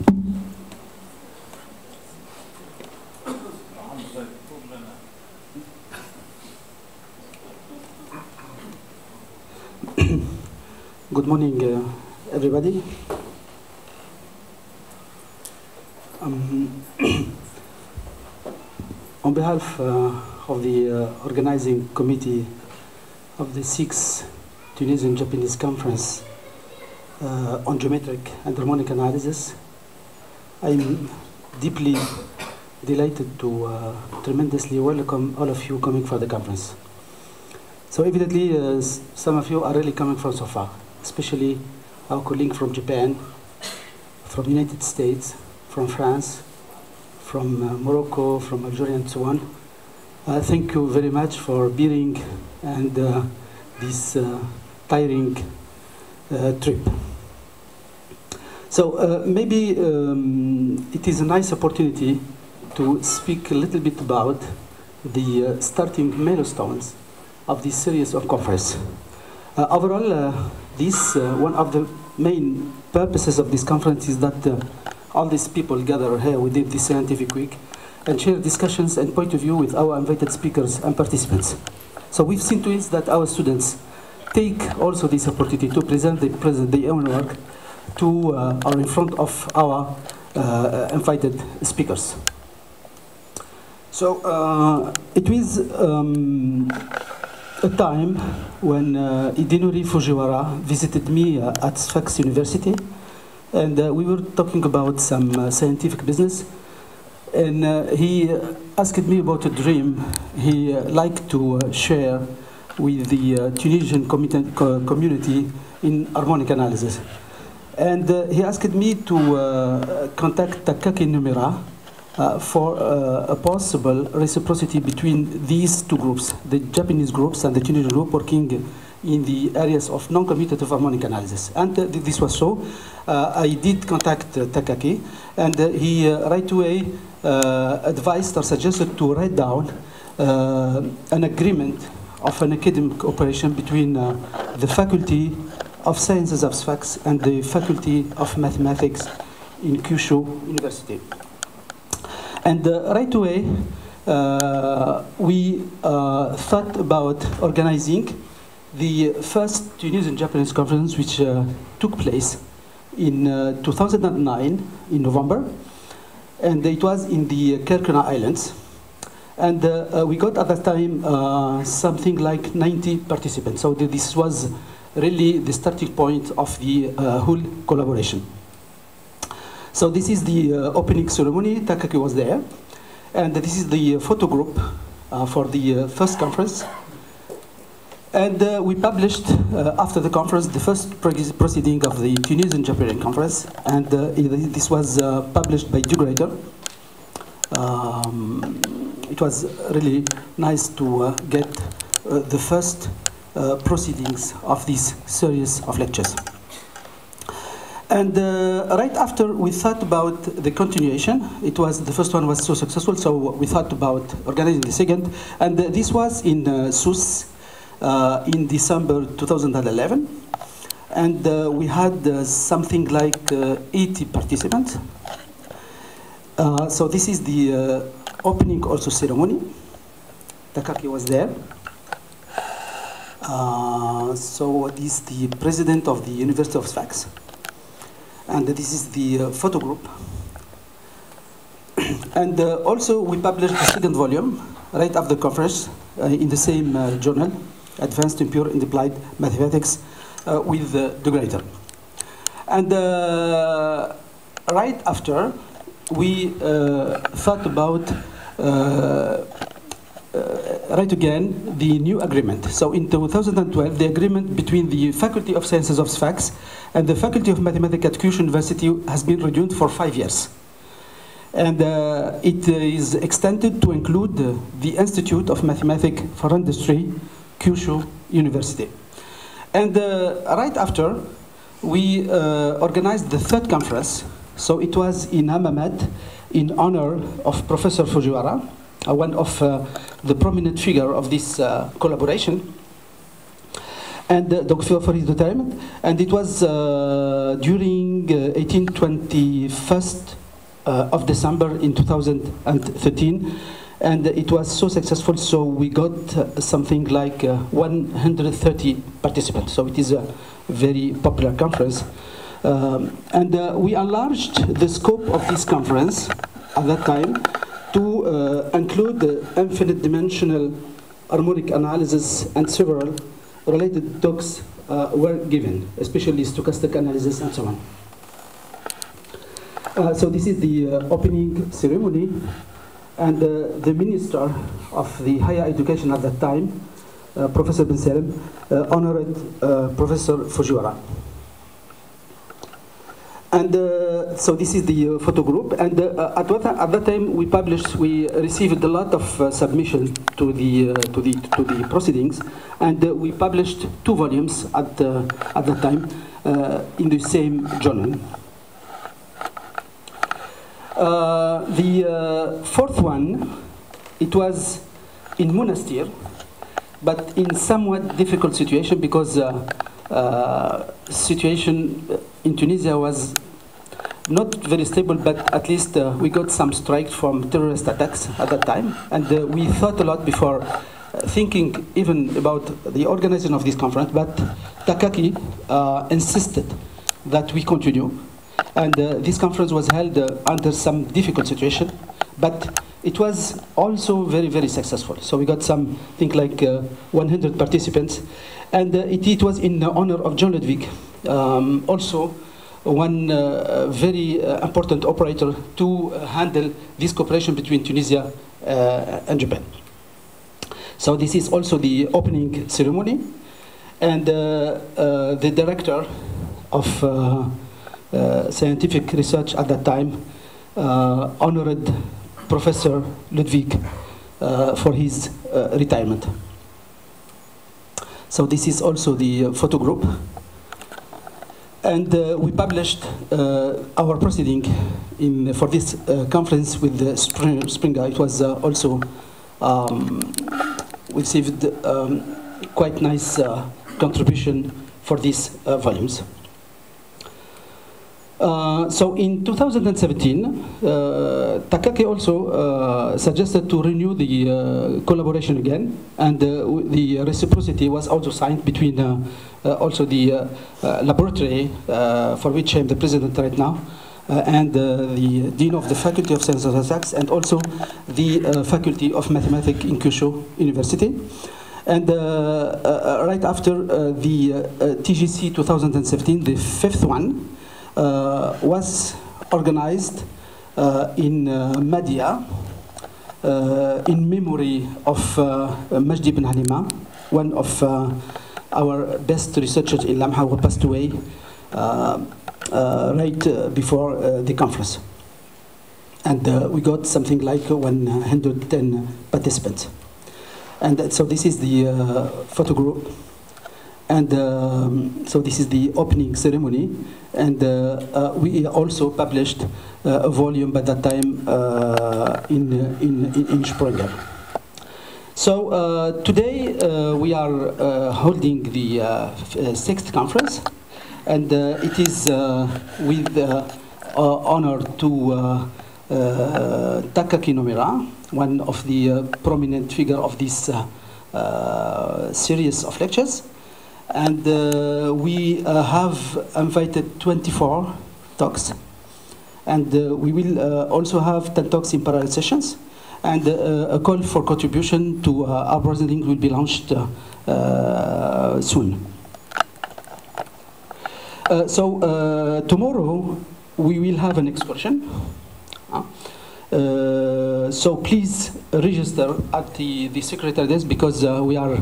Good morning, uh, everybody. Um, on behalf uh, of the uh, organizing committee of the sixth Tunisian Japanese conference uh, on geometric and harmonic analysis, I'm deeply delighted to uh, tremendously welcome all of you coming for the conference. So evidently, uh, some of you are really coming from so far, especially our colleague from Japan, from United States, from France, from uh, Morocco, from Algeria, and so on. Uh, thank you very much for bearing and uh, this uh, tiring trip. So uh, maybe um, it is a nice opportunity to speak a little bit about the uh, starting milestones of this series of conference. Uh, overall, this one of the main purposes of this conference is that uh, all these people gather here within this scientific week and share discussions and point of view with our invited speakers and participants. So we've seen to it that our students take also this opportunity to present, the, present their own work to uh, or in front of our uh, invited speakers. So uh, it was um, a time when uh, Idenori Fujiwara visited me uh, at Sfax University, and uh, we were talking about some uh, scientific business. And he asked me about a dream he liked to share with the Tunisian commu- co- community in harmonic analysis. And uh, he asked me to uh, contact Takaki Nomura uh, for a possible reciprocity between these two groups, the Japanese groups and the Tunisian group working in the areas of non-commutative harmonic analysis. And uh, this was so. Uh, I did contact uh, Takaki, and he right away advised or suggested to write down an agreement of an academic operation between the Faculty of Sciences of Sfax and the Faculty of Mathematics in Kyushu University. And uh, right away, uh, we uh, thought about organizing the first Tunisian Japanese conference, which uh, took place in uh, 2009 in November, and it was in the Kerkennah Islands. And uh, we got at that time something like 90 participants. So this was really the starting point of the uh, whole collaboration. So this is the uh, opening ceremony. Takaki was there, and this is the uh, photo group uh, for the uh, first conference. And uh, we published after the conference the first pro- proceeding of the Tunisian Japan conference, and this was published by De Gruyter. Um, it was really nice to get the first uh, proceedings of this series of lectures. And uh, right after we thought about the continuation, it was the first one was so successful, so we thought about organizing the second, and uh, this was in uh, Sousse uh, in December 2011, and uh, we had uh, something like uh, 80 participants. So this is the opening also ceremony. Takaki was there. Uh, so this is the president of the University of Sfax and this is the uh, photo group. and uh, also we published the second volume right after the conference uh, in the same uh, journal, Advanced in Pure and Applied Mathematics uh, with uh, De. And right after, we thought about right again the new agreement. So in 2012, the agreement between the Faculty of Sciences of Sfax and the Faculty of Mathematics at Kyushu University has been renewed for five years. And uh, it uh, extended to include the Institute of Mathematics for Industry, Kyushu University. And uh, right after, we uh, organized the third conference. So it was in Hammamet in honor of Professor Fujiwara, one of uh, the prominent figure of this uh, collaboration. and uh, for his retirement. And it was uh, during uh, 1821st uh, of December in 2013, and it was so successful. So we got uh, something like uh, 130 participants. So it is a very popular conference, um, and uh, we enlarged the scope of this conference at that time to uh, include the infinite dimensional harmonic analysis and several related talks uh, were given, especially stochastic analysis and so on. Uh, so this is the uh, opening ceremony, and uh, the minister of the higher education at that time, uh, Professor Ben Salem, honored Professor Fujiwara. And uh, so this is the uh, photo group. And uh, at, what, at that time, we published, we received a lot of uh, submission to the uh, to the to the proceedings, and uh, we published two volumes at uh, at that time in the same journal. The fourth one, it was in Monastir, but in somewhat difficult situation because situation in Tunisia was not very stable, but at least uh, we got some strikes from terrorist attacks at that time, and uh, we thought a lot before uh, thinking even about the organization of this conference. But Takaki uh, insisted that we continue, and uh, this conference was held uh, under some difficult situation, but it was also very very successful. So we got some I think like 100 participants, and it, it, was in honor of Jean Ludwig. Um, also one uh, very uh, important operator to uh, handle this cooperation between Tunisia uh, and Japan. So this is also the opening ceremony, and uh, uh, the director of scientific research at that time honored Professor Ludwig for his retirement. So this is also the photo group. And uh, we published uh, our proceeding in, for this uh, conference with Spring, Springer. It was uh, also um, received um, quite nice uh, contribution for these uh, volumes. Uh, so in 2017, uh, also uh, suggested to renew the uh, collaboration again, and uh, the reciprocity was also signed between uh, uh, also the uh, laboratory, for which I'm the president right now, and the dean of the Faculty of Sciences and Arts, and also the Faculty of Mathematics in Kyushu University. And right after the TJC 2017, the fifth one, Uh, was organized uh, in uh, Mahdia uh, in memory of uh, Majdi ibn Halima, one of our best researchers in Lamha who passed away right before the conference. And we got something like 110 participants. And so this is the uh, photo group. And um, so this is the opening ceremony. And uh, uh, we also published uh, a volume by that time uh, in, in, in Springer. So uh, today uh, we are holding the sixth conference. And it is with honor to Takaki Nomura, one of the prominent figure of this series of lectures. And uh, we uh, have invited 24 talks. And uh, we will uh, also have 10 talks in parallel sessions. And uh, a call for contribution to uh, our presenting will be launched soon. so tomorrow we will have an excursion. so please register at the, the secretary desk because we are